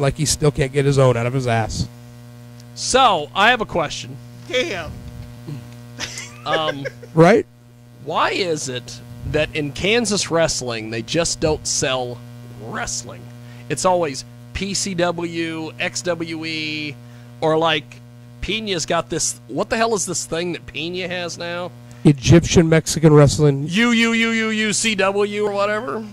like he still can't get his own out of his ass. So I have a question. Damn. Um, Right? why is it that in Kansas wrestling they just don't sell wrestling? It's always PCW, XWE, E, or like Pena's got this. What the hell is this thing that Pena has now? Egyptian Mexican wrestling. U U U U U C W or whatever.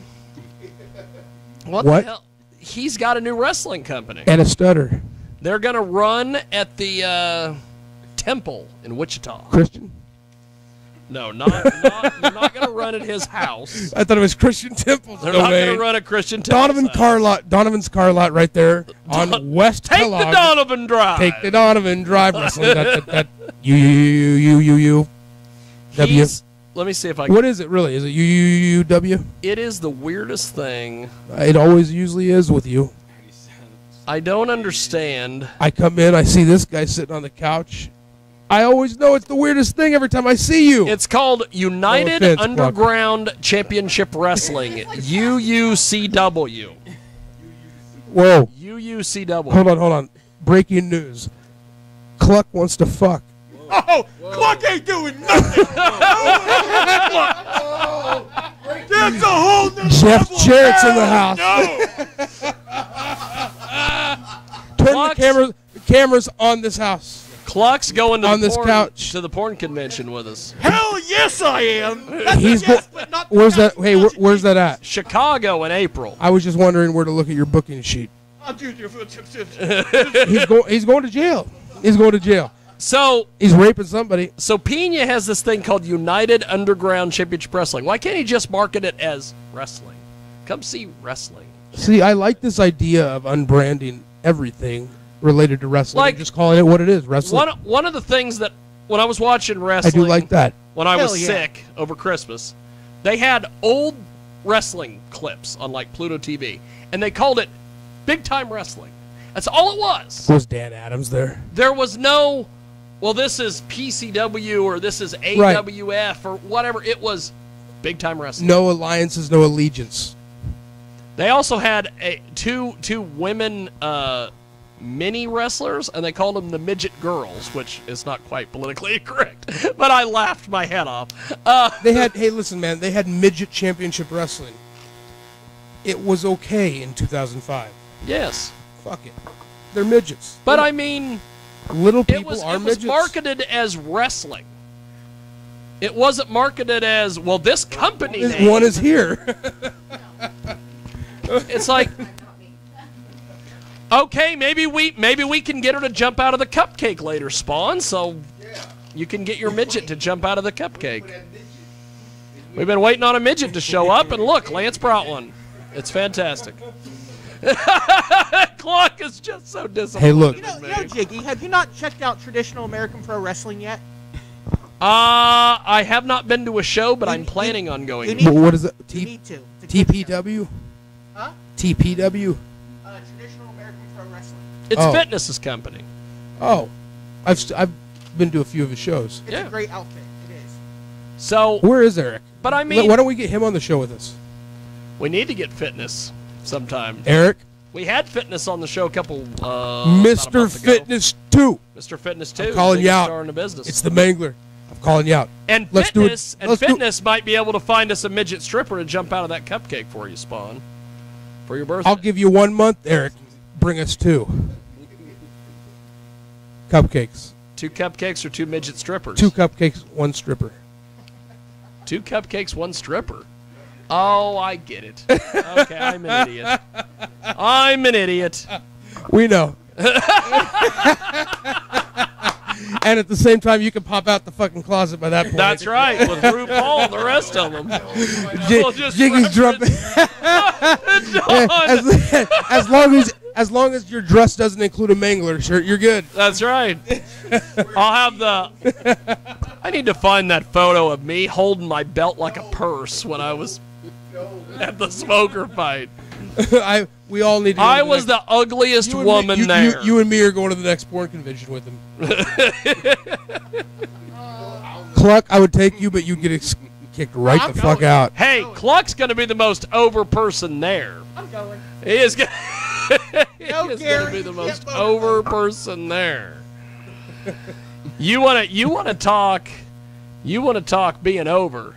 What, What? the hell? He's got a new wrestling company. And a stutter. They're gonna run at the uh, Temple in Wichita. Christian? No, not not, they're not gonna run at his house. I thought it was Christian Temple's They're not gonna run at Christian Temple. Donovan car lot. Donovan's car lot right there on West Take Kellogg. the Donovan Drive. Take the Donovan Drive wrestling. that, that, that, you, you, you, you, you, you. W. He's- Let me see if I. Can, What is it really? Is it you, you, you, you, W? It is the weirdest thing. It always usually is with you. I don't understand. I come in, I see this guy sitting on the couch. I always know it's the weirdest thing every time I see you. It's called United offense, Clark. Underground Championship Wrestling, UUCW. Whoa. UUCW. Hold on, hold on. Breaking news. Cluck wants to fuck. Oh, Cluck ain't doing nothing. That's a whole new Jeff level. Jarrett's in the house. No. Turn the Cluck's- cameras, cameras on this house. Cluck's going to On the this porn, couch. to the porn convention with us. Hell yes, I am. That's He's a yes, go- but not Where's that? Hey, where, where's that at? Chicago in April. I was just wondering where to look at your booking sheet. I'll do your foot. He's going. He's going to jail. He's going to jail. So He's raping somebody. So Pena has this thing called United Underground Championship Wrestling. Why can't he just market it as wrestling? Come see wrestling. See, I like this idea of unbranding everything related to wrestling. Like- and just calling it what it is, wrestling. One one of the things that when I was watching wrestling, I do like that. when I was yeah. sick over Christmas, they had old wrestling clips on like Pluto TV, and they called it Big Time Wrestling. That's all it was. Was Dan Adams there? There was no, well, this is PCW or this is AWF or whatever. It was Big Time Wrestling. No alliances, no allegiance. They also had a, two two women uh, mini wrestlers, and they called them the midget girls, which is not quite politically correct. But I laughed my head off. Uh, They had. hey, listen, man. They had midget championship wrestling. It was okay in 2005. yes, Fuck it. They're midgets. but I mean, little it people was are it was marketed as wrestling. It wasn't marketed as well. This company name. One is here. It's like, okay, maybe we maybe we can get her to jump out of the cupcake later, Spawn. So you can get your midget to jump out of the cupcake. We've been waiting on a midget to show up, and look, Lance brought one. It's fantastic. Clock is just so disappointed. Hey, look. You know, you know, Jiggy, have you not checked out traditional American pro wrestling yet? Uh, I have not been to a show, but You- I'm you- planning on going. you need- But what is it? You T- need to. to TPW? Huh? TPW? Uh, traditional American pro wrestling. it's Oh. Fitness's company. Oh, I've st- I've been to a few of his shows. It's Yeah. a great outfit. It is. So, Where is Eric? but I mean, Why don't we get him on the show with us? we need to get Fitness sometime. Eric, We had Fitness on the show a couple. Uh, Mr. month ago. Fitness 2. Mr. Fitness too. calling you out. In the business. It's the Mangler. I'm calling you out. and let's do it. fitness and Let's do- fitness might be able to find us a midget stripper to jump out of that cupcake for you, Spawn, for your birthday. I'll give you one month, Eric. Bring us two. Cupcakes. two cupcakes or two midget strippers. Two cupcakes, one stripper. Two cupcakes, one stripper. Oh, I get it. Okay, I'm an idiot. I'm an idiot. We know. and at the same time, you can pop out the fucking closet by that point. That's right. With RuPaul and the rest of them. J- We'll just Jiggy's drumming. as, as long as as long as your dress doesn't include a Mangler shirt, you're good. That's right. I'll have the. I need to find that photo of me holding my belt like a purse when I was at the smoker fight. I we all need. to I to was next- the ugliest you me- woman you, there. You, you and me are going to the next porn convention with him. Cluck, I would take you, but you'd get ex- kicked right I'm the fuck out. hey, Cluck's gonna be the most over person there. I'm going. He is. Gonna No, He's Gary, gonna be the most over person there. You want to you want to talk you want to talk being over.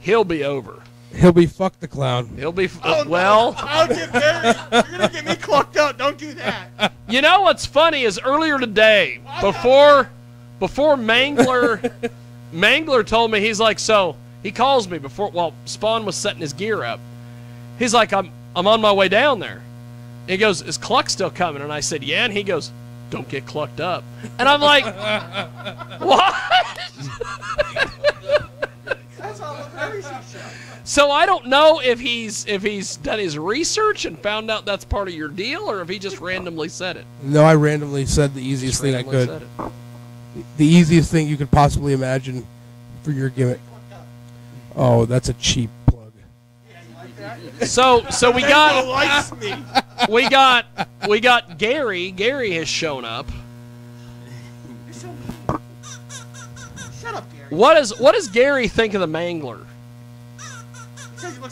He'll be over. He'll be fuck the clown. He'll be Oh, no. well. I'll get Gary. You're gonna get me clucked out. Don't do that. You know what's funny is earlier today, before before Mangler Mangler told me he's like, so he calls me before well, Spawn was setting his gear up. He's like, I'm I'm on my way down there. He goes, Is Cluck still coming? And I said, Yeah, and he goes, Don't get clucked up. And I'm like, What? So I don't know if he's if he's done his research and found out that's part of your deal, or if he just randomly said it. No, I randomly said the easiest thing I could. The easiest thing you could possibly imagine for your gimmick. Oh, that's a cheap plug. So so we got we got we got Gary. Gary has shown up. You're so mean. Shut up, Gary. What is what does Gary think of the Mangler?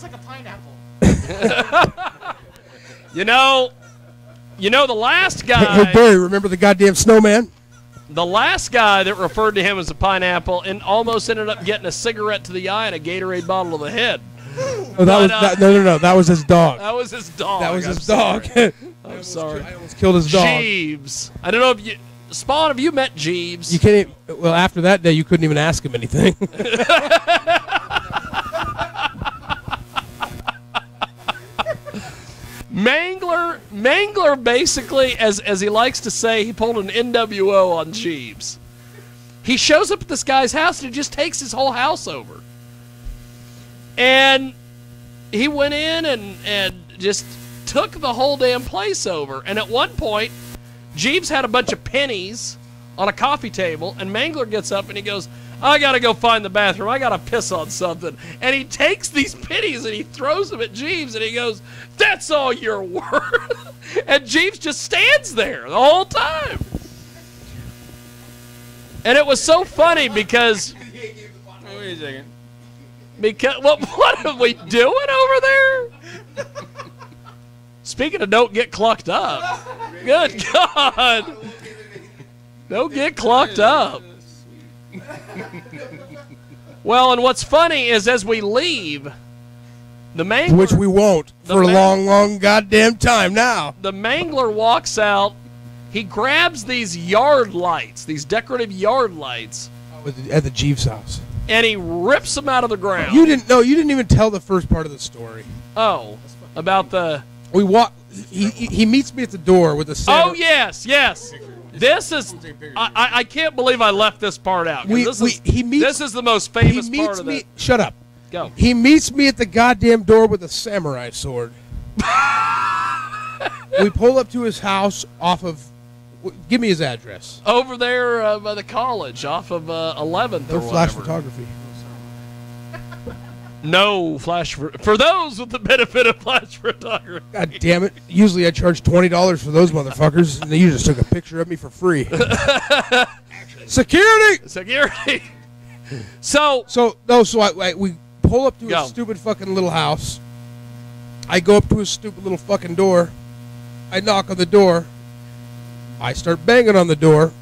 He says he looks like a pineapple. You know, you know the last guy. Hey, guy, Barry, remember the goddamn snowman? the last guy that referred to him as a pineapple and almost ended up getting a cigarette to the eye and a Gatorade bottle to the head. No, that was uh, that, no, no, no. That was his dog. That was his dog. That was I'm his sorry. dog. I'm sorry. I almost killed his dog. Jeeves. I don't know if you Spawn. Have you met Jeeves? You can't. Even, well, after that day, you couldn't even ask him anything. Mangler, Mangler basically, as as he likes to say, he pulled an NWO on Jeeves. He shows up at this guy's house and he just takes his whole house over. And he went in and and just took the whole damn place over. And at one point, Jeeves had a bunch of pennies on a coffee table, and Mangler gets up and he goes, I gotta go find the bathroom. I gotta piss on something. And he takes these pennies and he throws them at Jeeves and he goes, That's all you're worth. and Jeeves just stands there the whole time. And it was so funny because Wait a second. because what what are we doing over there? Speaking of don't get clucked up. Good God. Don't get clucked up. Well, and what's funny is as we leave, the mangler, Which we won't for a long, long goddamn time now. the mangler walks out. He grabs these yard lights, these decorative yard lights, oh, At the Jeeves house. and he rips them out of the ground. You didn't know. You didn't even tell the first part of the story. oh, about the We walk. He, he he meets me at the door with a. Santa- Oh yes, yes. This is. I, I, can't believe I left this part out. We- this we- is, he meets- This is the most He famous meets part of me. the. Shut up. Go. He meets me at the goddamn door with a samurai sword. we pull up to his house off of. Give me his address. Over there uh, by the college, off of uh, 11th No or flash whatever. photography. No flash for, for those with the benefit of flash photography. God damn it! Usually I charge twenty dollars for those motherfuckers, and you just took a picture of me for free. Security. Security. So So no, so I, I we pull up to Go. his stupid fucking little house. I go up to his stupid little fucking door. I knock on the door. I start banging on the door.